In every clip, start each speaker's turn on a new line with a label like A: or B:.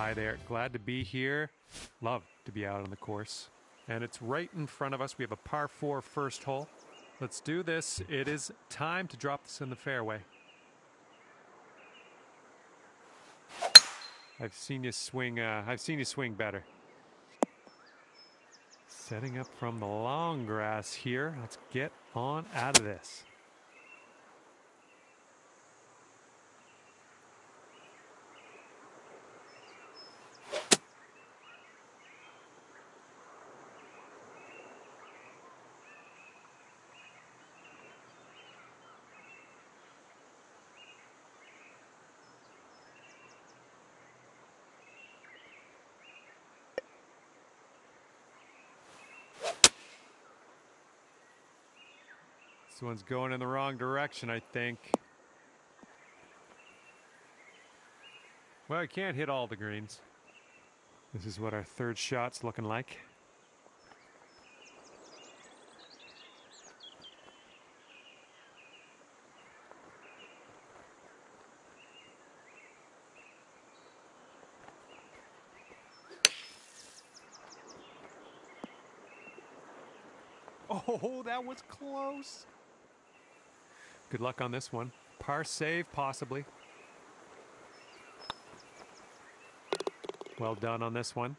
A: Hi there. Glad to be here. Love to be out on the course. And it's right in front of us. We have a par four first hole. Let's do this. It is time to drop this in the fairway. I've seen you swing. Uh, I've seen you swing better. Setting up from the long grass here. Let's get on out of this. This one's going in the wrong direction, I think. Well, I can't hit all the greens. This is what our third shot's looking like. Oh, that was close. Good luck on this one. Par save, possibly. Well done on this one.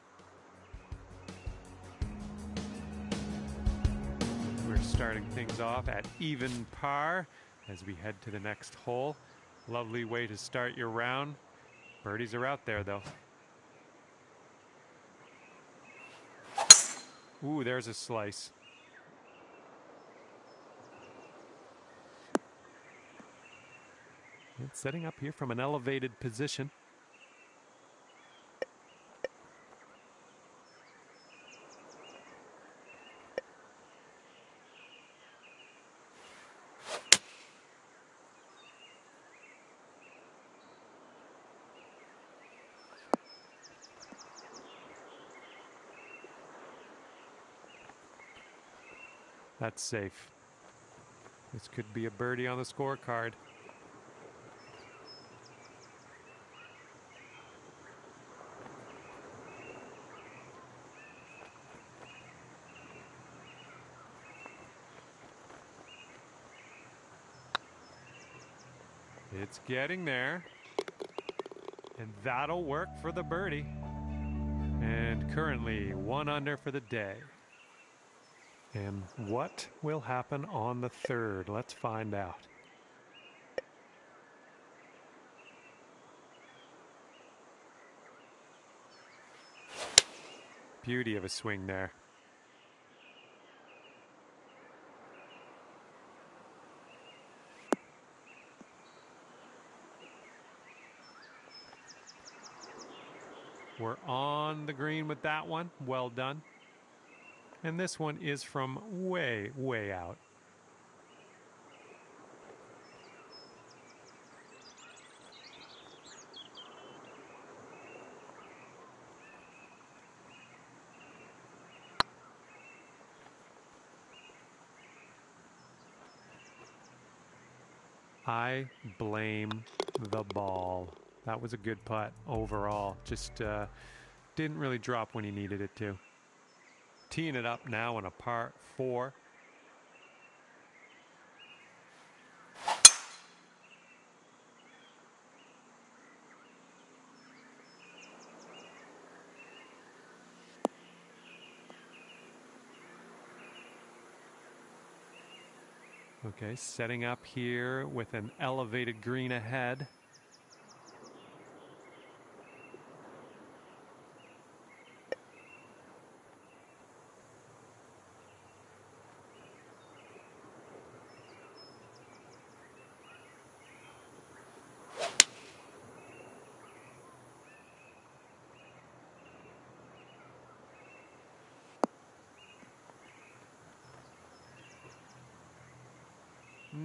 A: We're starting things off at even par as we head to the next hole. Lovely way to start your round. Birdies are out there, though. Ooh, there's a slice. It's setting up here from an elevated position. That's safe. This could be a birdie on the scorecard. It's getting there. And that'll work for the birdie. And currently one under for the day. And what will happen on the third? Let's find out. Beauty of a swing there. We're on the green with that one. Well done. And this one is from way, way out. I blame the ball. That was a good putt overall. Just uh, didn't really drop when he needed it to. Teeing it up now on a par four. Okay, setting up here with an elevated green ahead.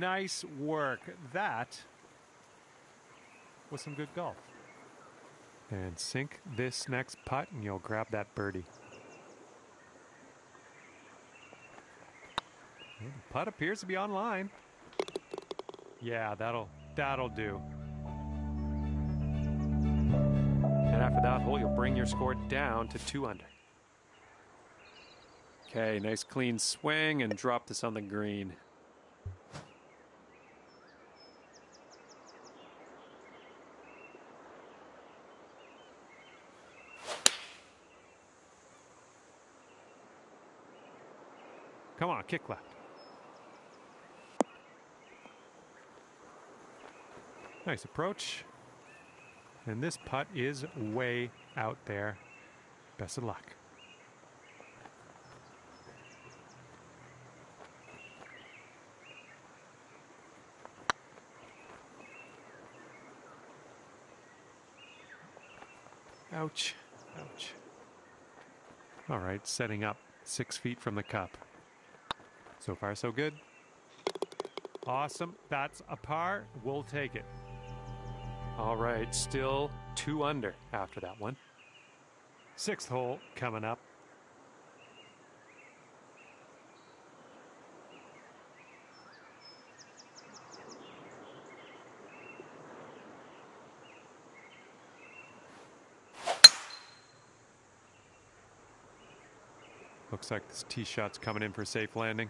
A: Nice work. That was some good golf. And sink this next putt, and you'll grab that birdie. The putt appears to be online. Yeah, that'll that'll do. And after that hole, you'll bring your score down to two under. Okay, nice clean swing and drop this on the green. Kick left. Nice approach. And this putt is way out there. Best of luck. Ouch. Ouch. All right, setting up six feet from the cup. So far, so good. Awesome. That's a par. We'll take it. All right, still two under after that one. Sixth hole coming up. Looks like this tee shot's coming in for a safe landing.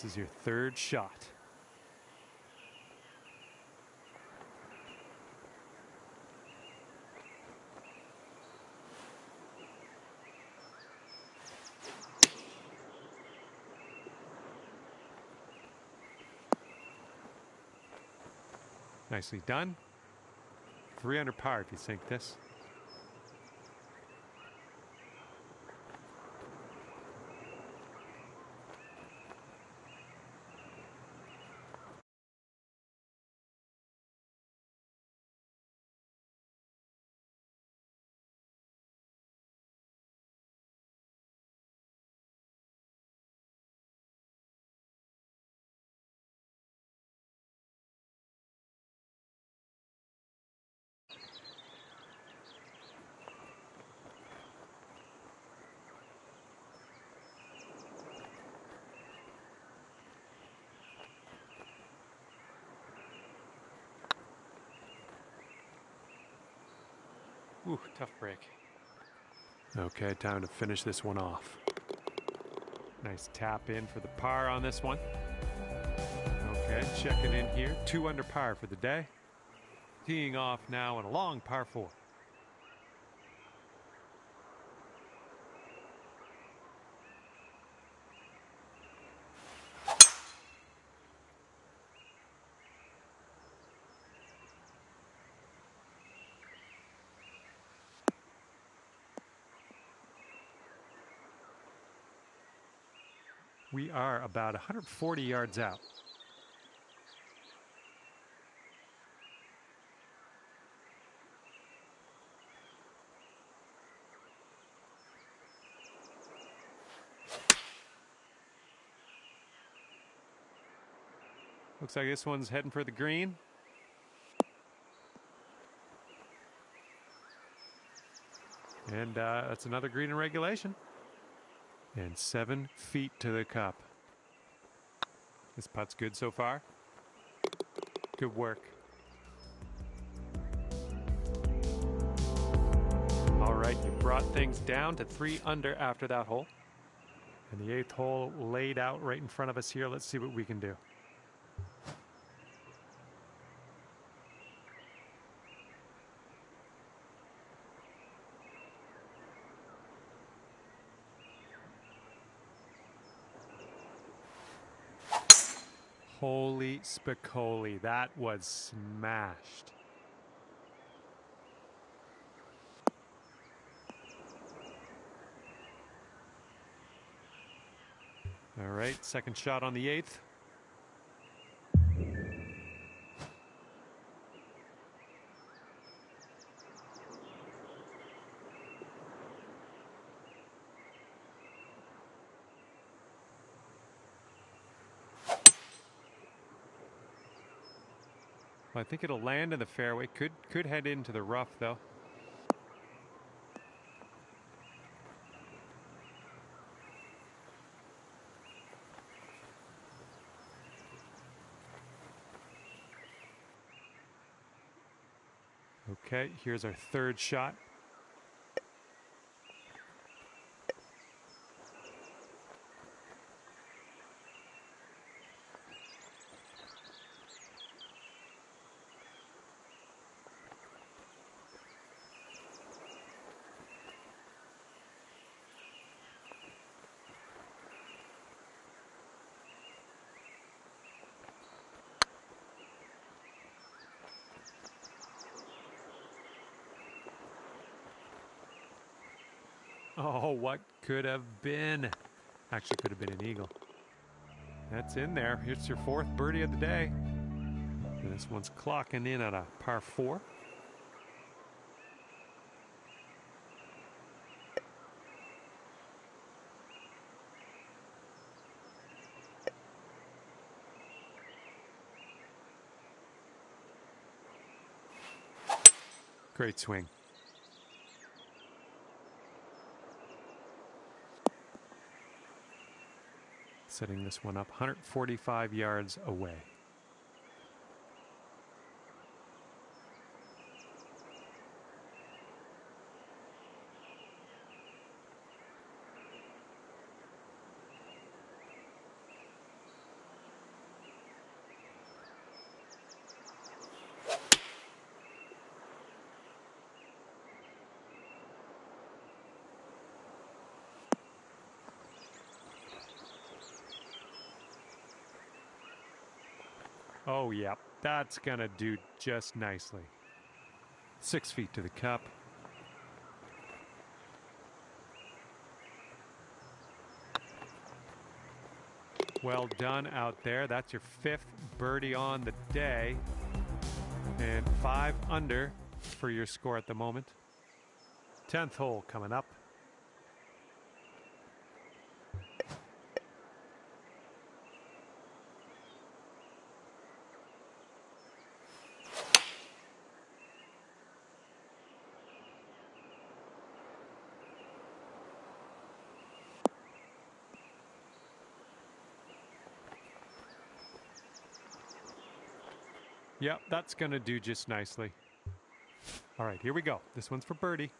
A: This is your third shot. Nicely done. Three under par if you sink this. Ooh, tough break. Okay, time to finish this one off. Nice tap in for the par on this one. Okay, checking in here. Two under par for the day. Teeing off now on a long par four. We are about 140 yards out. Looks like this one's heading for the green. And uh, that's another green in regulation. And seven feet to the cup. This putt's good so far. Good work. All right, you brought things down to three under after that hole. And the eighth hole laid out right in front of us here. Let's see what we can do. Spicoli, that was smashed. All right, second shot on the eighth. I think it'll land in the fairway. Could could head into the rough though. Okay, here's our third shot. Oh, what could have been? Actually, could have been an eagle. That's in there. It's your fourth birdie of the day. And this one's clocking in at a par four. Great swing. Setting this one up 145 yards away. Oh, yeah, that's going to do just nicely. Six feet to the cup. Well done out there. That's your fifth birdie on the day. And five under for your score at the moment. Tenth hole coming up. Yep, that's going to do just nicely. All right, here we go. This one's for birdie.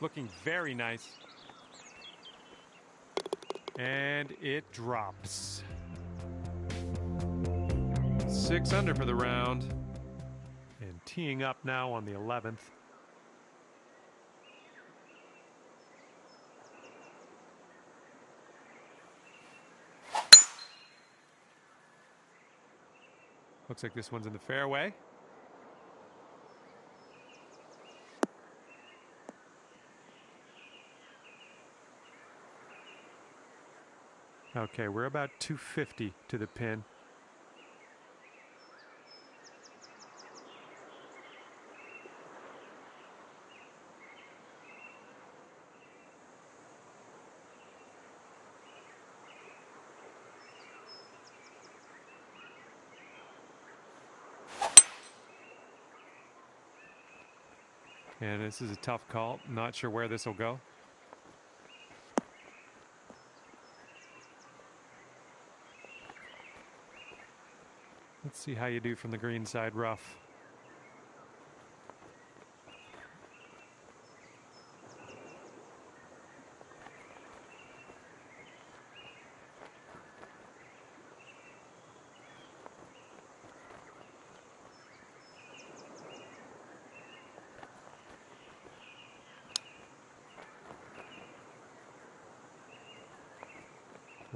A: Looking very nice. And it drops. Six under for the round. And teeing up now on the 11th. Looks like this one's in the fairway. Okay, we're about 250 to the pin. And this is a tough call. Not sure where this will go. Let's see how you do from the green side rough.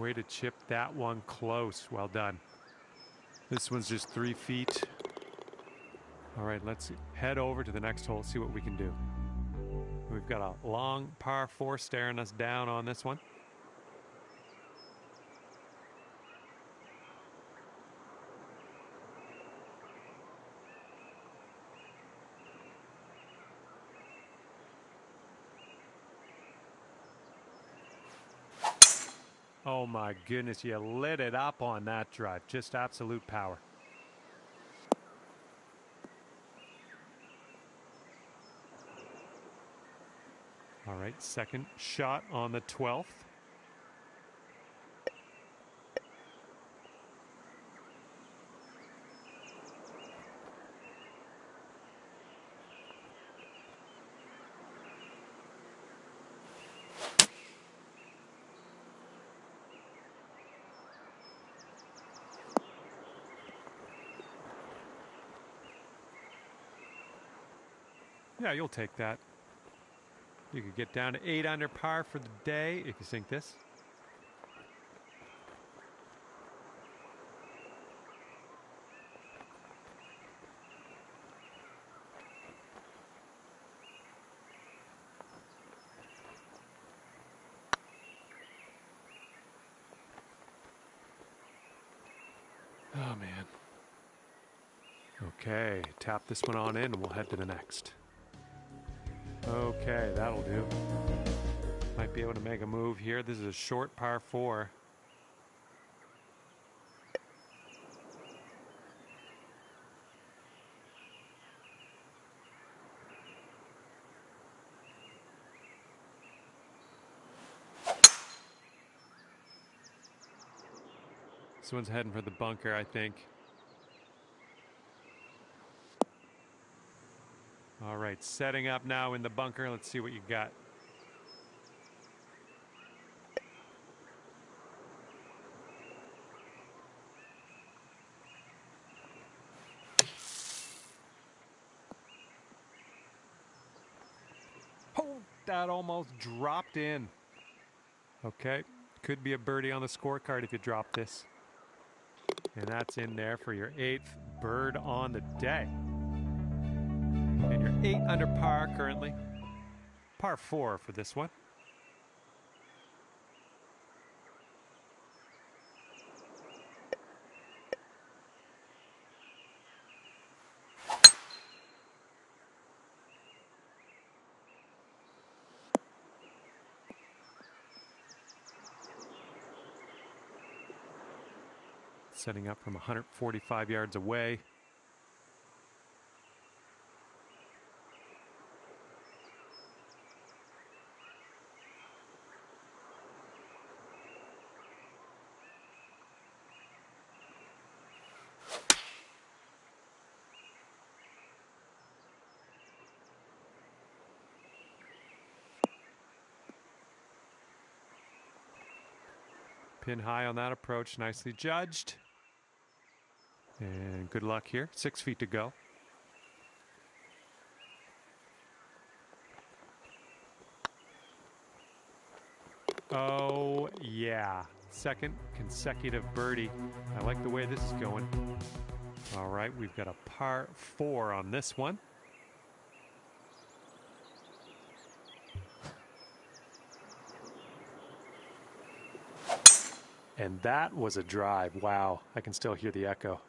A: Way to chip that one close. Well done. This one's just three feet. All right, let's head over to the next hole, see what we can do. We've got a long par four staring us down on this one. Oh my goodness, you lit it up on that drive. Just absolute power. All right, second shot on the 12th. Yeah, you'll take that. You could get down to eight under par for the day if you sink this. Oh man. Okay, tap this one on in and we'll head to the next. Okay, that'll do. Might be able to make a move here. This is a short par four. This one's heading for the bunker, I think. All right, setting up now in the bunker. Let's see what you got. Oh, that almost dropped in. Okay, could be a birdie on the scorecard if you drop this. And that's in there for your eighth bird on the day. And you're eight under par currently. Par four for this one. Setting up from 145 yards away. Pin high on that approach, nicely judged. And good luck here. Six feet to go. Oh, yeah. Second consecutive birdie. I like the way this is going. All right, we've got a par four on this one. And that was a drive. Wow, I can still hear the echo.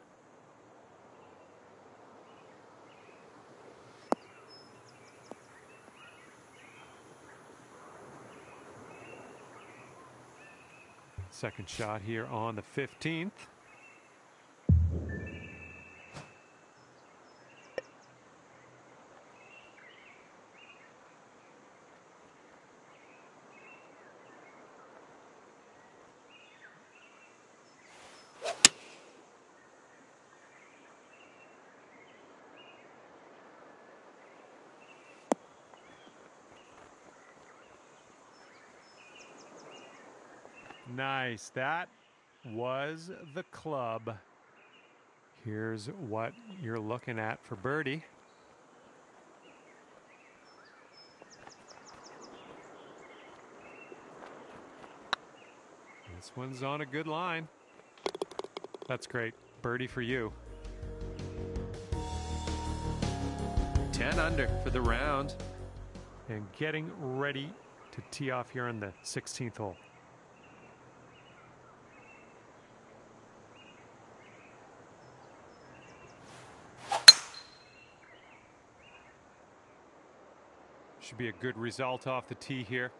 A: Second shot here on the 15th. Nice. That was the club. Here's what you're looking at for birdie. This one's on a good line. That's great. Birdie for you.
B: 10 under for the round.
A: And getting ready to tee off here on the 16th hole. Be a good result off the tee here.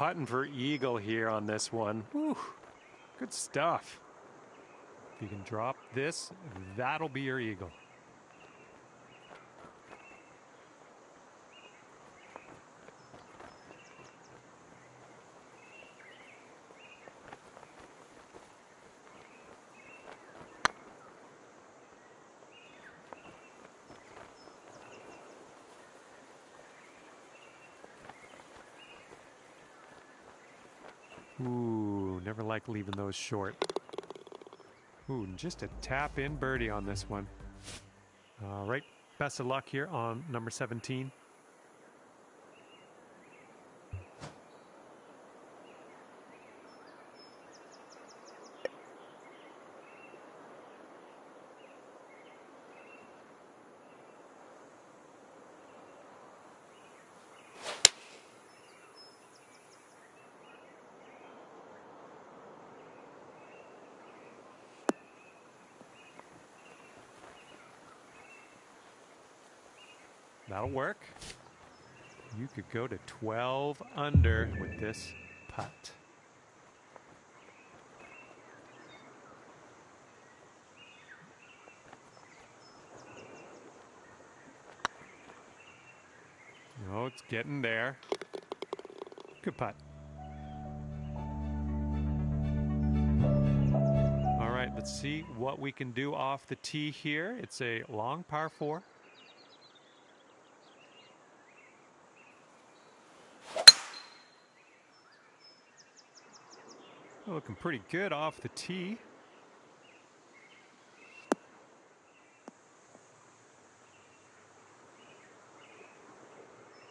A: Putting for eagle here on this one. Whew, good stuff. If you can drop this, that'll be your eagle. Ooh, leaving those short. Ooh, just a tap in birdie on this one. All right, best of luck here on number 17. That'll work. You could go to 12 under with this putt. Oh, it's getting there. Good putt. All right, let's see what we can do off the tee here. It's a long par four. Looking pretty good off the tee.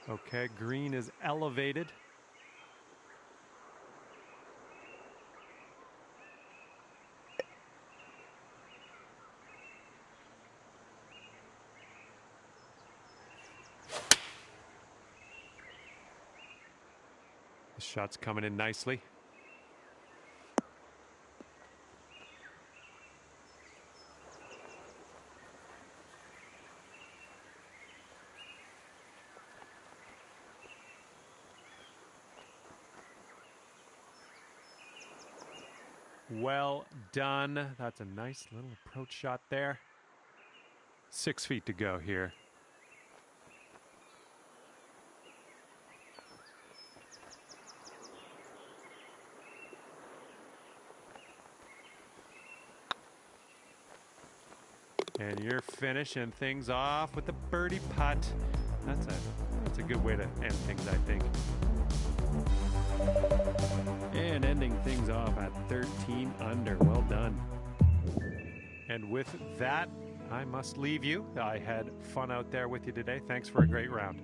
A: Okay, green is elevated. The shot's coming in nicely. Well done. That's a nice little approach shot there. Six feet to go here. And you're finishing things off with a birdie putt. That's a that's a good way to end things, I think. Ending things off at 13 under. Well done. And with that, I must leave you. I had fun out there with you today. Thanks for a great round.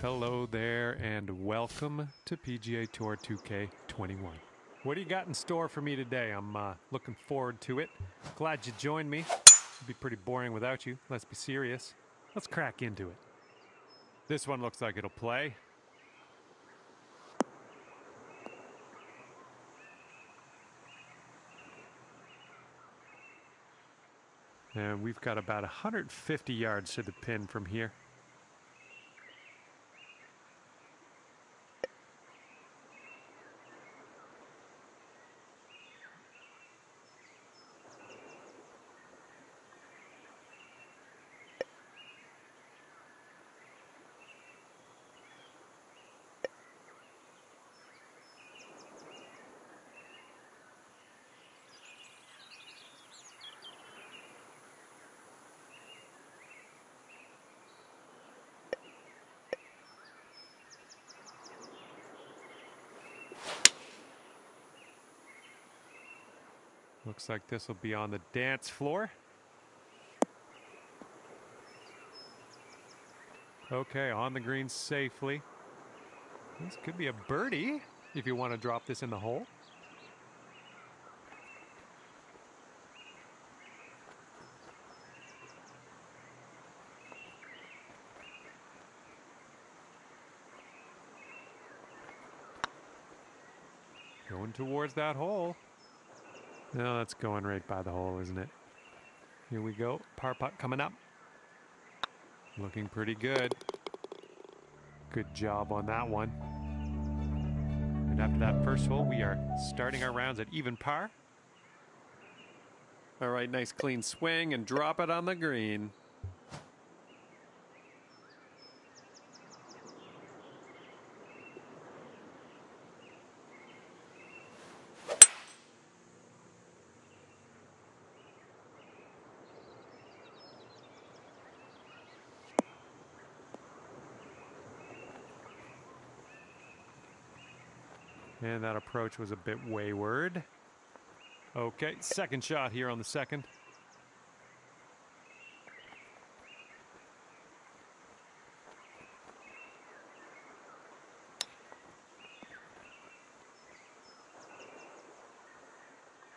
A: Hello there, and welcome to PGA Tour 2K21. What do you got in store for me today? I'm uh, looking forward to it. Glad you joined me. It'd be pretty boring without you. Let's be serious. Let's crack into it. This one looks like it'll play. And we've got about 150 yards to the pin from here. Looks like this will be on the dance floor. Okay, on the green safely. This could be a birdie if you want to drop this in the hole. Going towards that hole. No, that's going right by the hole, isn't it? Here we go. Par putt coming up. Looking pretty good. Good job on that one. And after that first hole, we are starting our rounds at even par. All right, nice clean swing and drop it on the green. And that approach was a bit wayward. Okay, second shot here on the second.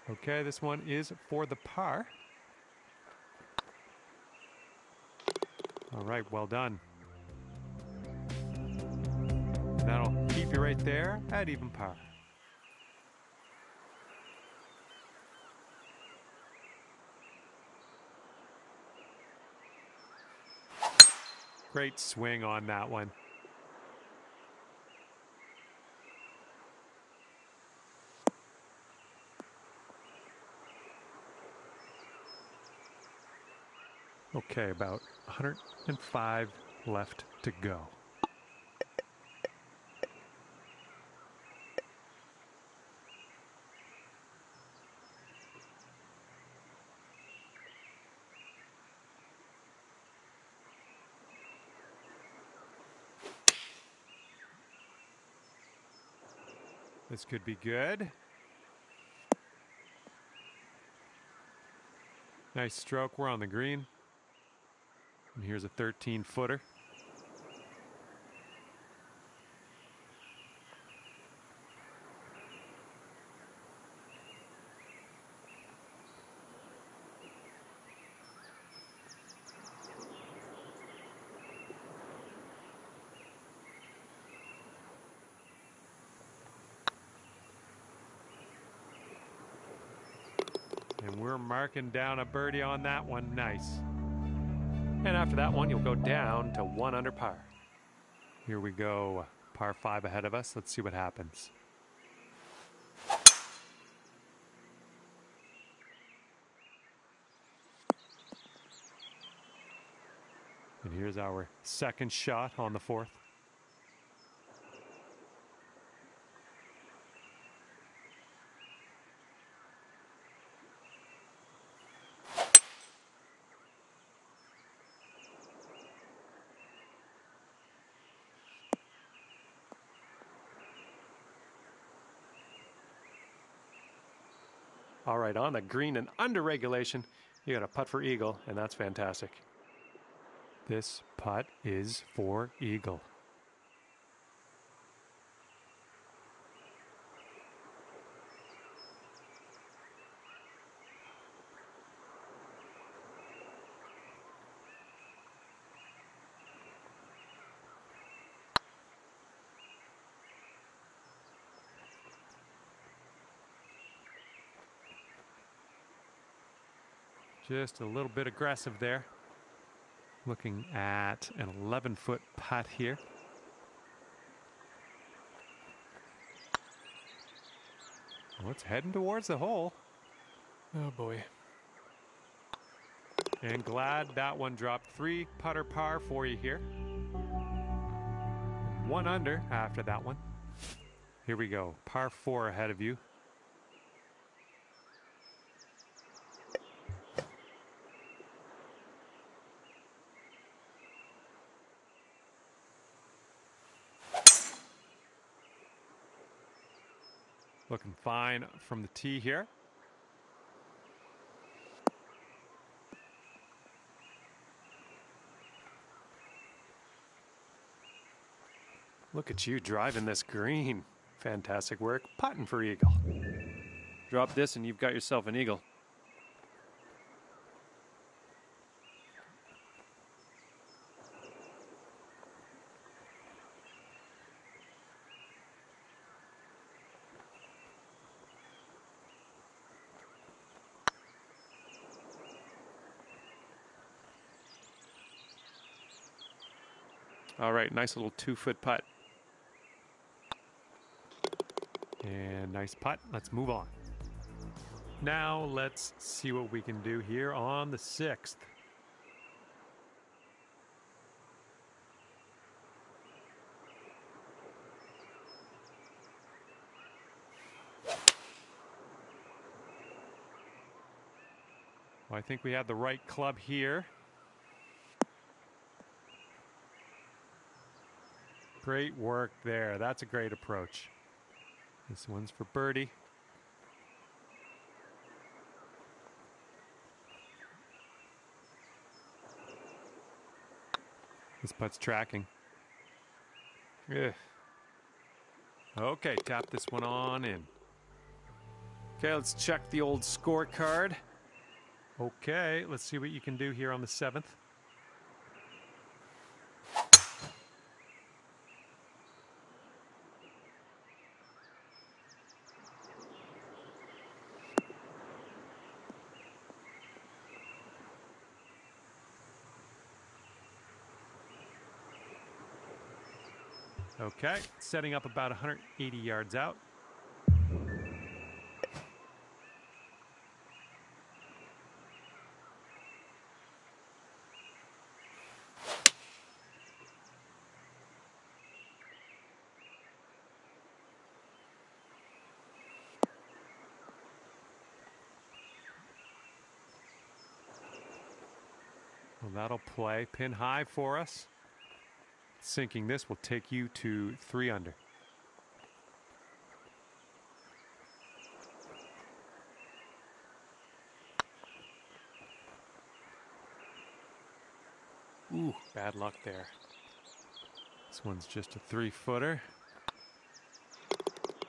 A: Okay, this one is for the par. All right, well done. That'll if you're right there, at even par. Great swing on that one. Okay, about 105 left to go. This could be good. Nice stroke. We're on the green. And here's a 13 footer. And down a birdie on that one. Nice. And after that one, you'll go down to one under par. Here we go. Par five ahead of us. Let's see what happens. And here's our second shot on the fourth. All right, on the green and under regulation, you got a putt for eagle, and that's fantastic. This putt is for eagle. Just a little bit aggressive there. Looking at an 11 foot putt here. Well, it's heading towards the hole.
B: Oh boy.
A: And glad that one dropped three putter par for you here. One under after that one. Here we go. Par four ahead of you. Looking fine from the tee here. Look at you driving this green. Fantastic work. Putting for eagle.
B: Drop this and you've got yourself an eagle.
A: Nice little two foot putt. And nice putt. Let's move on. Now let's see what we can do here on the sixth. Well, I think we have the right club here. Great work there. That's a great approach. This one's for birdie. This putt's tracking. Ugh. Okay, tap this one on in.
B: Okay, let's check the old scorecard.
A: Okay, let's see what you can do here on the seventh. Okay, setting up about 180 yards out. Well, that'll play pin high for us. Sinking this will take you to three under. Ooh, bad luck there. This one's just a three footer.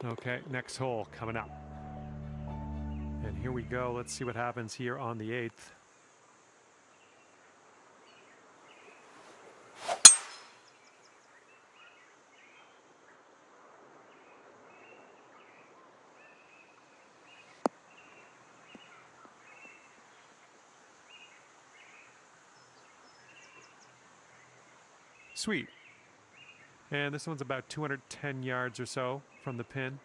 A: Okay, next hole coming up. And here we go. Let's see what happens here on the eighth. Sweet. And this one's about 210 yards or so from the pin.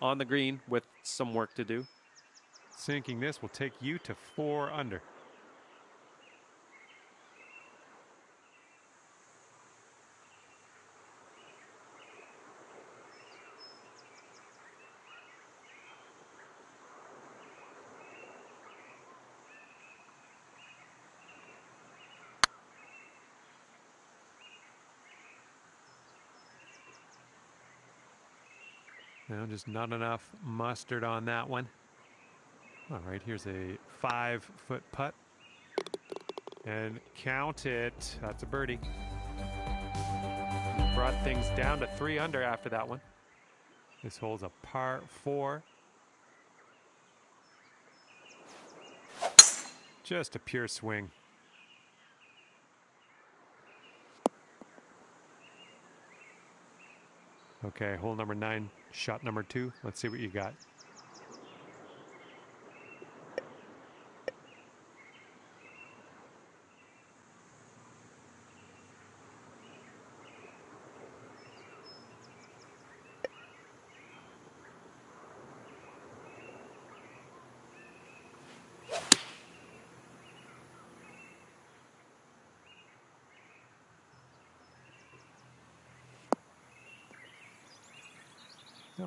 B: On the green with some work to do.
A: Sinking this will take you to four under. Just not enough mustard on that one. All right, here's a five foot putt. And count it. That's a birdie. Brought things down to three under after that one. This hole's a par four. Just a pure swing. Okay, hole number nine, shot number two. Let's see what you got.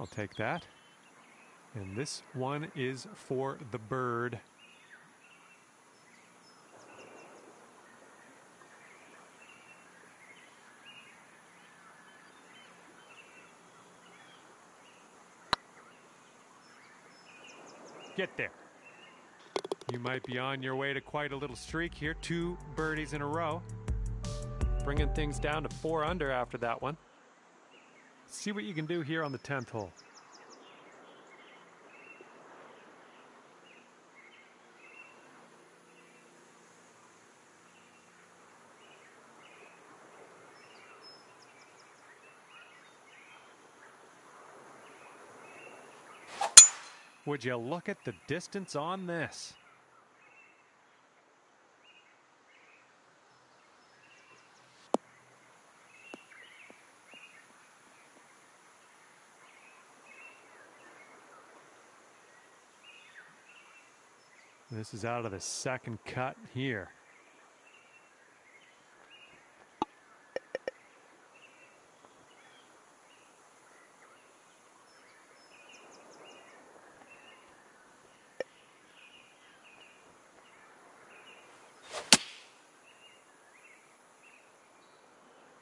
A: I'll take that. And this one is for the bird. Get there. You might be on your way to quite a little streak here. Two birdies in a row. Bringing things down to four under after that one. See what you can do here on the 10th hole. Would you look at the distance on this? This is out of the second cut here.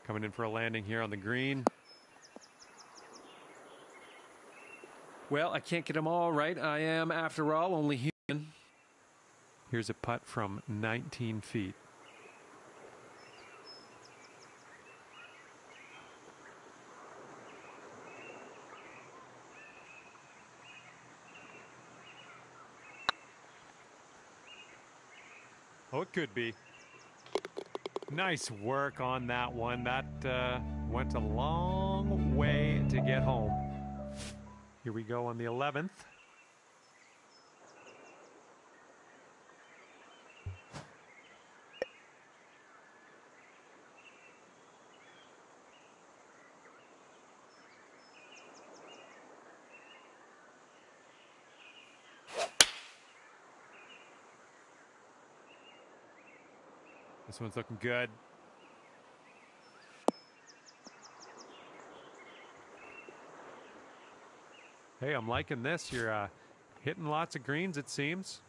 A: Coming in for a landing here on the green.
B: Well, I can't get them all right. I am, after all, only human.
A: Here's a putt from 19 feet. Oh, it could be. Nice work on that one. That uh, went a long way to get home. Here we go on the 11th. This one's looking good. Hey, I'm liking this. You're uh, hitting lots of greens, it seems.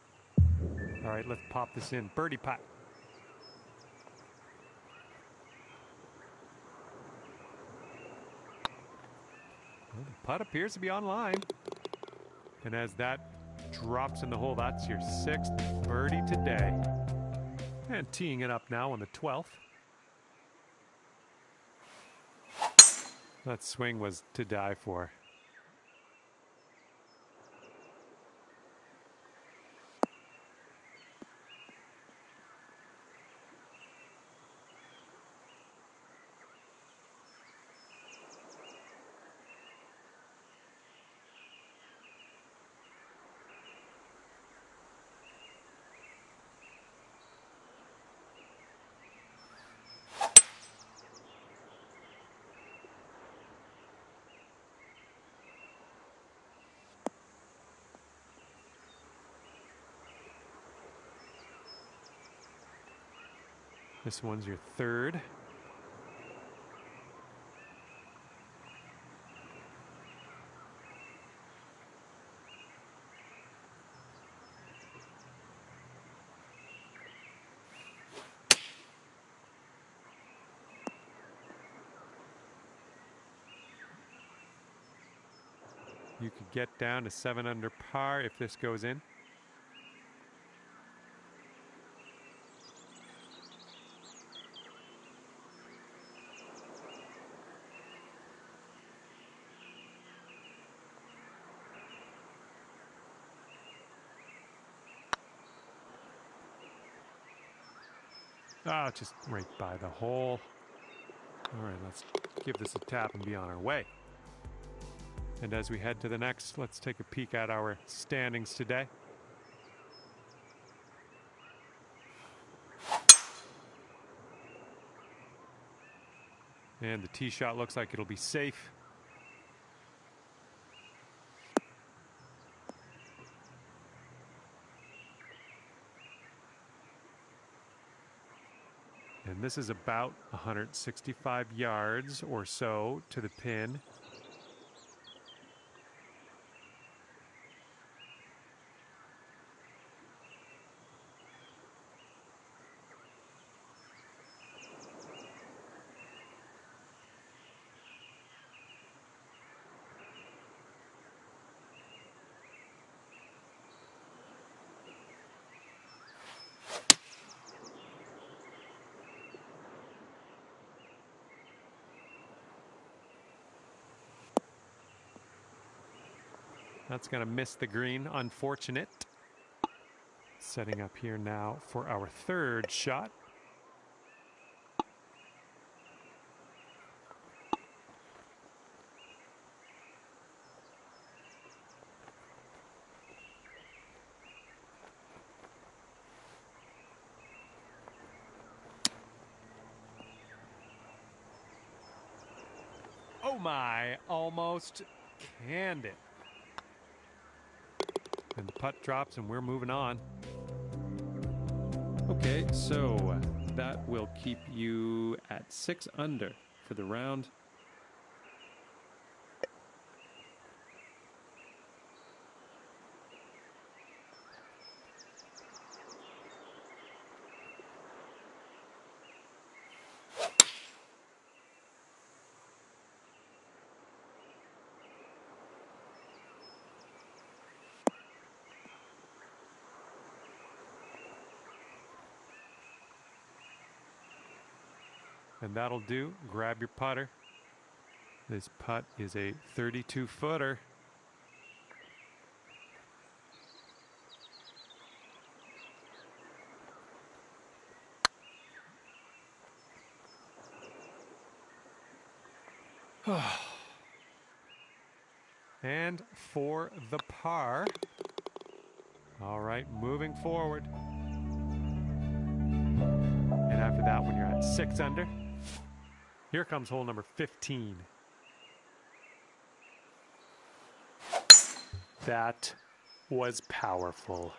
A: All right, let's pop this in. Birdie putt. Well, the putt appears to be online. And as that drops in the hole, that's your sixth birdie today. And teeing it up now on the 12th. That swing was to die for. This one's your third. You could get down to seven under par if this goes in. Just right by the hole. All right, let's give this a tap and be on our way. And as we head to the next, let's take a peek at our standings today. And the tee shot looks like it'll be safe. And this is about 165 yards or so to the pin. That's going to miss the green. Unfortunate. Setting up here now for our third shot. Oh my, almost canned it. And the putt drops, and we're moving on. Okay, so that will keep you at six under for the round. And that'll do. Grab your putter. This putt is a 32 footer. and for the par. All right, moving forward. And after that when you're at six under here comes hole number 15. That was powerful.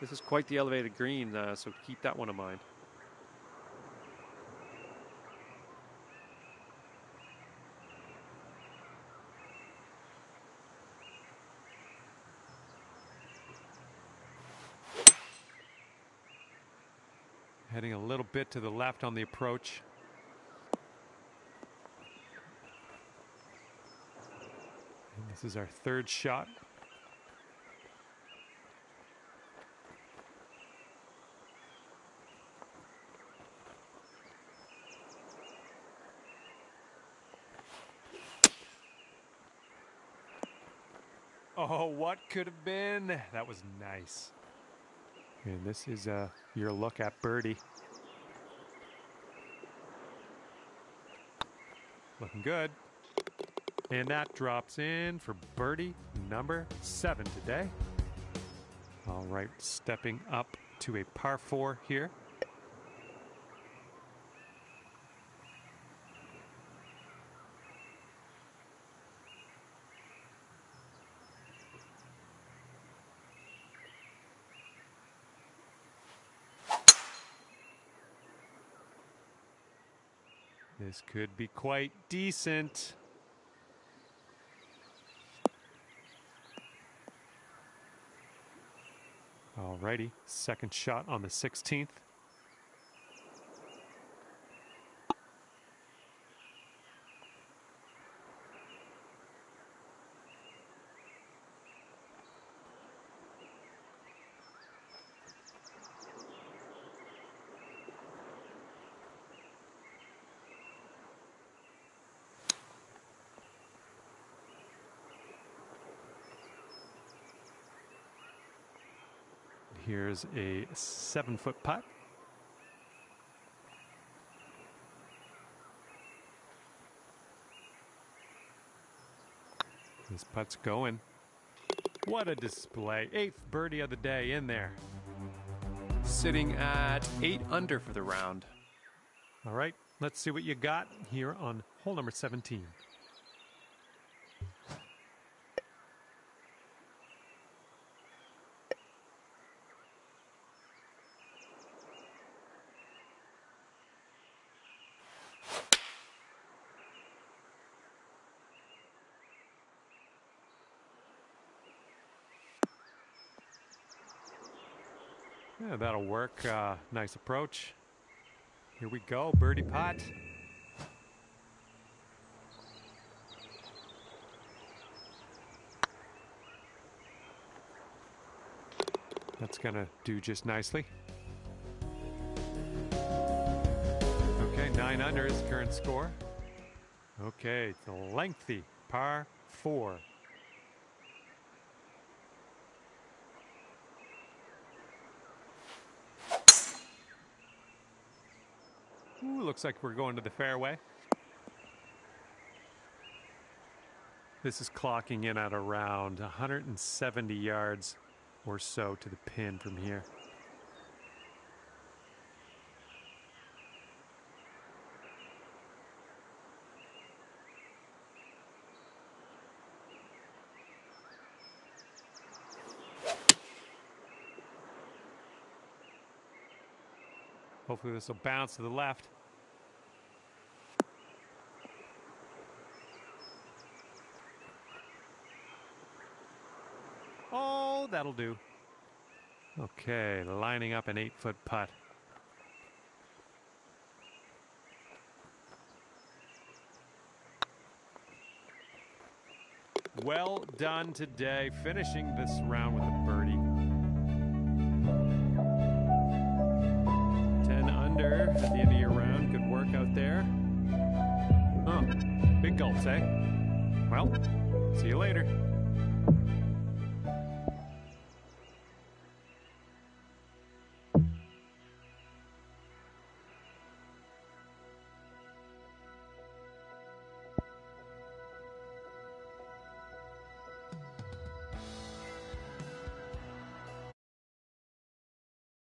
B: This is quite the elevated green, uh, so keep that one in mind.
A: Heading a little bit to the left on the approach. And this is our third shot. Oh, what could have been? That was nice. And this is uh, your look at birdie. Looking good. And that drops in for birdie number seven today. All right, stepping up to a par four here. This could be quite decent. Alrighty, second shot on the 16th. Here's a seven foot putt. This putt's going. What a display. Eighth birdie of the day in there.
B: Sitting at eight under for the round.
A: All right, let's see what you got here on hole number 17. That'll work. Uh, nice approach. Here we go, birdie putt. That's gonna do just nicely. Okay, nine under is current score. Okay, a lengthy par four. Ooh, looks like we're going to the fairway. This is clocking in at around 170 yards or so to the pin from here. Hopefully this will bounce to the left. Oh, that'll do. Okay, lining up an eight foot putt. Well done today, finishing this round with a birdie. At the end of your round. Good work out there. Huh. Big gulps, eh? Well, see you later.